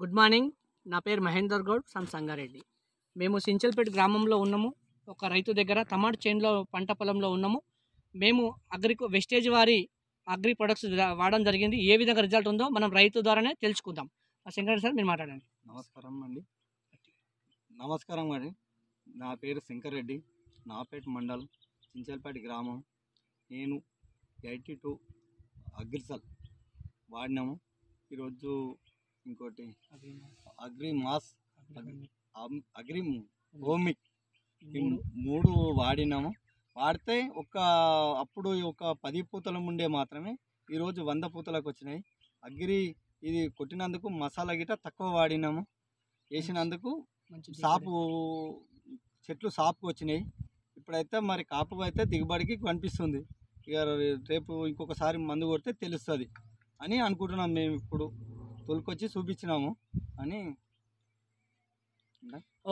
Good morning. నా పేరు Mahender Goud from Sangareddy. మేము సించల్పేట గ్రామంలో ఉన్నాము. ఒక రైతు దగ్గర టమాటా చేనులో పంట పొలంలో ఉన్నాము. మేము అగ్రి వెస్టేజ్ వారి అగ్రి ప్రొడక్ట్స్ వాడడం జరిగింది. ఏ విధంగా రిజల్ట్ ఉందో మనం రైతు ద్వారానే తెలుసుకుందాం. శంకరెడ్డి సార్ మీరు మాట్లాడండి. నమస్కారం అండి. నమస్కారం అండి. నా పేరు శంకరెడ్డి నాపేట మండలం చించల్పేట గ్రామం. నేను ఎయిటీ టూ అగ్రిసల్ వాడినాము. ఈరోజు ఇంకోటి? అగ్రి మాస్ అమ్- అగ్రి హోమిక్ మూడు. వాడినాము. వాడితే ఒక అప్పుడు ఒక పది పూతలు ఉండే మాత్రమే ఈరోజు వంద పూతలకు వచ్చినాయి. అగ్రి ఇది కొట్టినందుకు మసాలా గిట తక్కువ వాడినాము. వేసినందుకు మంచి సాపు చెట్లు సాపుకు వచ్చినాయి. ఇప్పుడైతే మరి కాపు అయితే దిగుబడికి కనిపిస్తుంది. ఇక రేపు ఇంకొకసారి మందు కొడితే తెలుస్తుంది అని అనుకుంటున్నాం మేము ఇప్పుడు. తొలికొచ్చి చూపించినాము అని.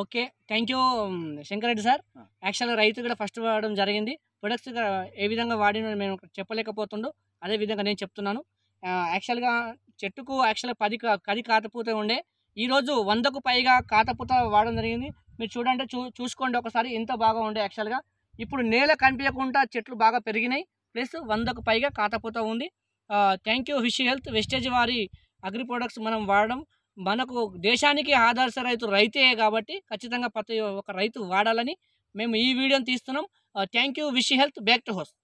Okay thank you Shankar Reddy sir. యాక్చువల్గా రైతు కూడా ఫస్ట్ వాడడం జరిగింది. ప్రొడక్ట్స్ ఏ విధంగా వాడిన మేము చెప్పలేకపోతుండో. అదే విధంగా నేను చెప్తున్నాను. యాక్చువల్గా చెట్టుకు యాక్చువల్గా పది పది కాతపూత ఉండే. ఈరోజు వందకు పైగా కాతపూత వాడడం జరిగింది. మీరు చూడండి చూ చూసుకోండి ఒకసారి ఎంత బాగా ఉండే యాక్చువల్గా ఇప్పుడు నేల కనిపించకుండా చెట్లు బాగా పెరిగినాయి. ప్లస్ వందకు పైగా కాతపూత ఉంది. థ్యాంక్ యూ హెల్త్ వెస్టేజ్ వారి అగ్రి ప్రొడక్ట్స్ మనం వాడడం మనకు దేశానికి ఆదర్శ రైతు రైతే కాబట్టి ఖచ్చితంగా ప్రతి ఒక రైతు వాడాలని మేము ఈ వీడియోని తీస్తున్నాం. Thank you wish health back to host